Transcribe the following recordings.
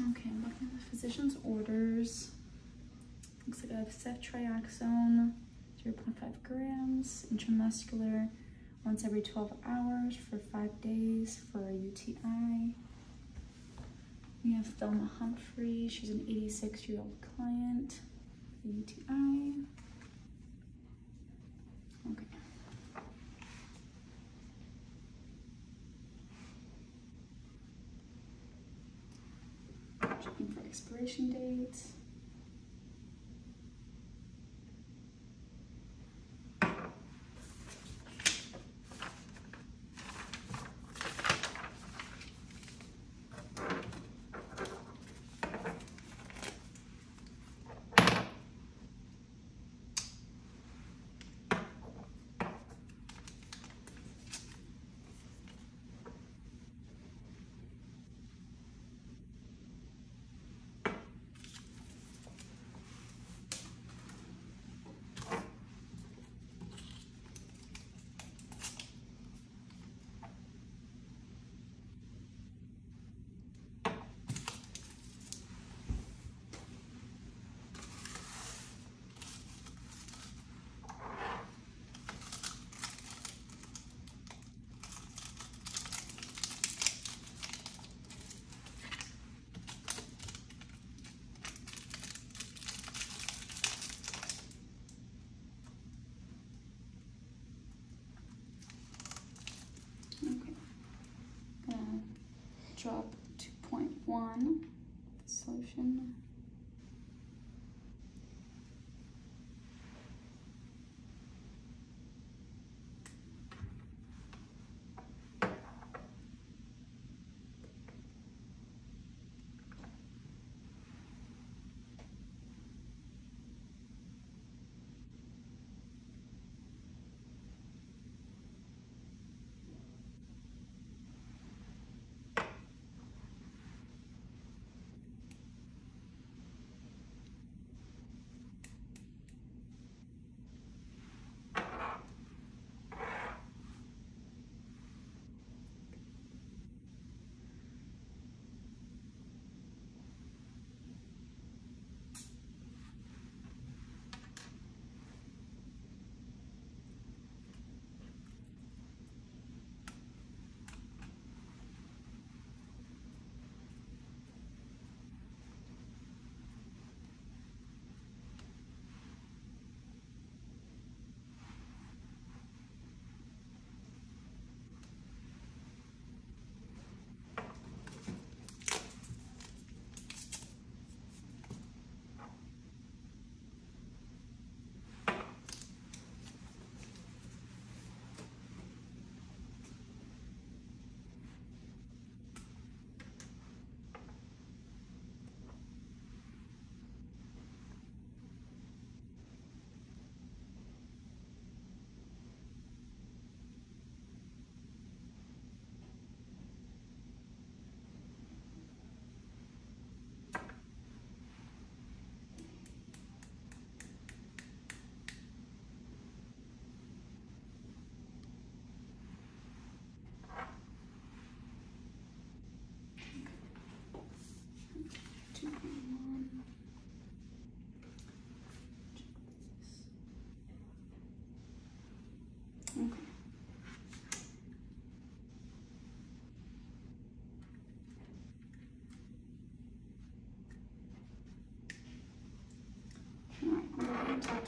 Okay, I'm looking at the physician's orders. Looks like I have ceftriaxone, 0.5 grams, intramuscular, once every 12 hours for five days for a UTI. We have Thelma Humphrey. She's an 86 year old client. UTI. Okay. Checking for expiration dates. Okay. Gonna drop 2.1 solution.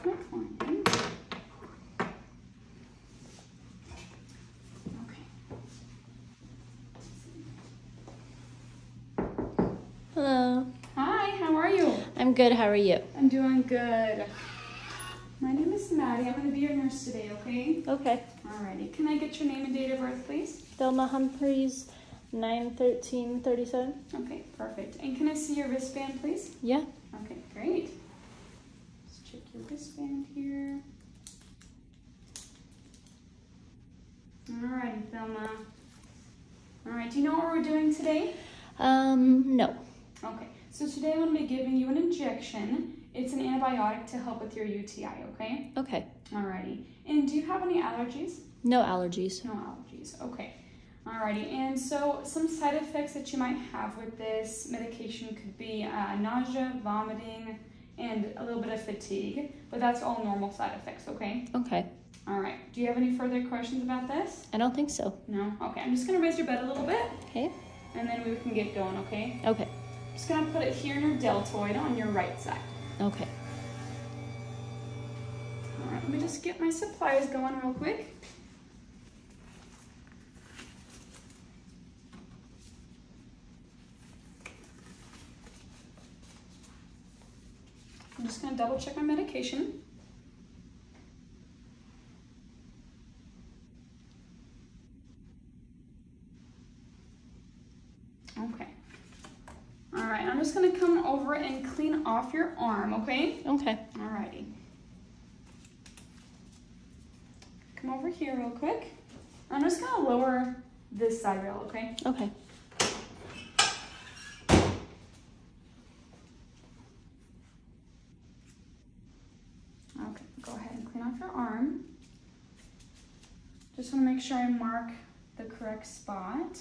Going to talk to my client. Okay. Hello. Hi, how are you? I'm good. How are you? I'm doing good. My name is Maddie. I'm going to be your nurse today, okay? Okay. Alrighty. Can I get your name and date of birth, please? Thelma Humphreys, 91337. Okay, perfect. And can I see your wristband, please? Yeah. Okay, great. Let's wristband here. Alrighty, Thelma. Alright, do you know what we're doing today? Um, no. Okay, so today I'm going to be giving you an injection. It's an antibiotic to help with your UTI, okay? Okay. Alrighty. And do you have any allergies? No allergies. No allergies. Okay. Alrighty, and so some side effects that you might have with this medication could be uh, nausea, vomiting, and a little bit of fatigue, but that's all normal side effects, okay? Okay. Alright, do you have any further questions about this? I don't think so. No? Okay, I'm just gonna raise your bed a little bit, Okay. and then we can get going, okay? Okay. Just gonna put it here in your deltoid on your right side. Okay. Alright, let me just get my supplies going real quick. Just gonna double check my medication. Okay. Alright, I'm just gonna come over and clean off your arm, okay? Okay. All righty. Come over here real quick. I'm just gonna lower this side rail? Okay. Okay, go ahead and clean off your arm. Just wanna make sure I mark the correct spot.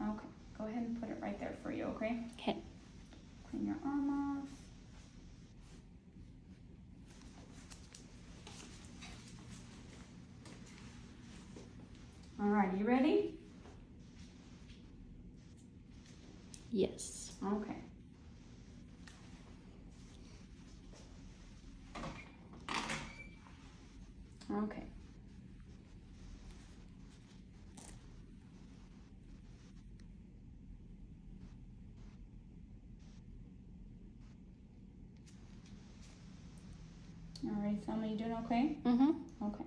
Okay, go ahead and put it right there for you, okay? Okay. Clean your arm off. Alright, you ready? Yes. Okay. All right, Thelma, you doing okay? Mm-hmm. Okay.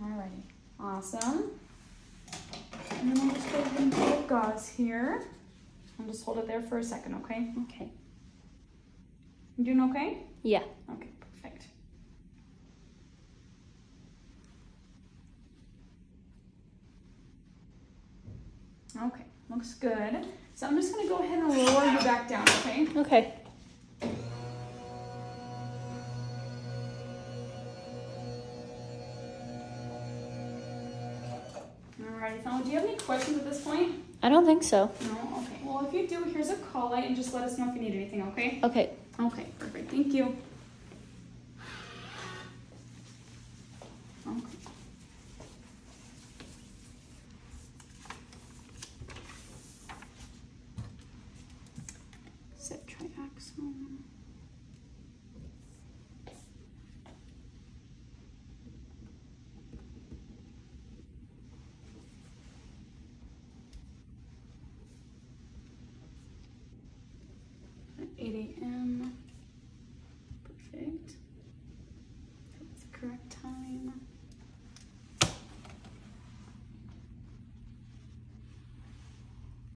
Alrighty, awesome. And then I'll just and pull gauze here. And just hold it there for a second, okay? Okay. You doing okay? Yeah. Okay, perfect. Okay, looks good. So I'm just gonna go ahead and lower you back down, okay? Okay. Alrighty, Thelma, do you have any questions at this point? I don't think so. No? Okay. Well, if you do, here's a call light and just let us know if you need anything, okay? Okay. Okay, perfect. Thank you. Set. 8 a.m.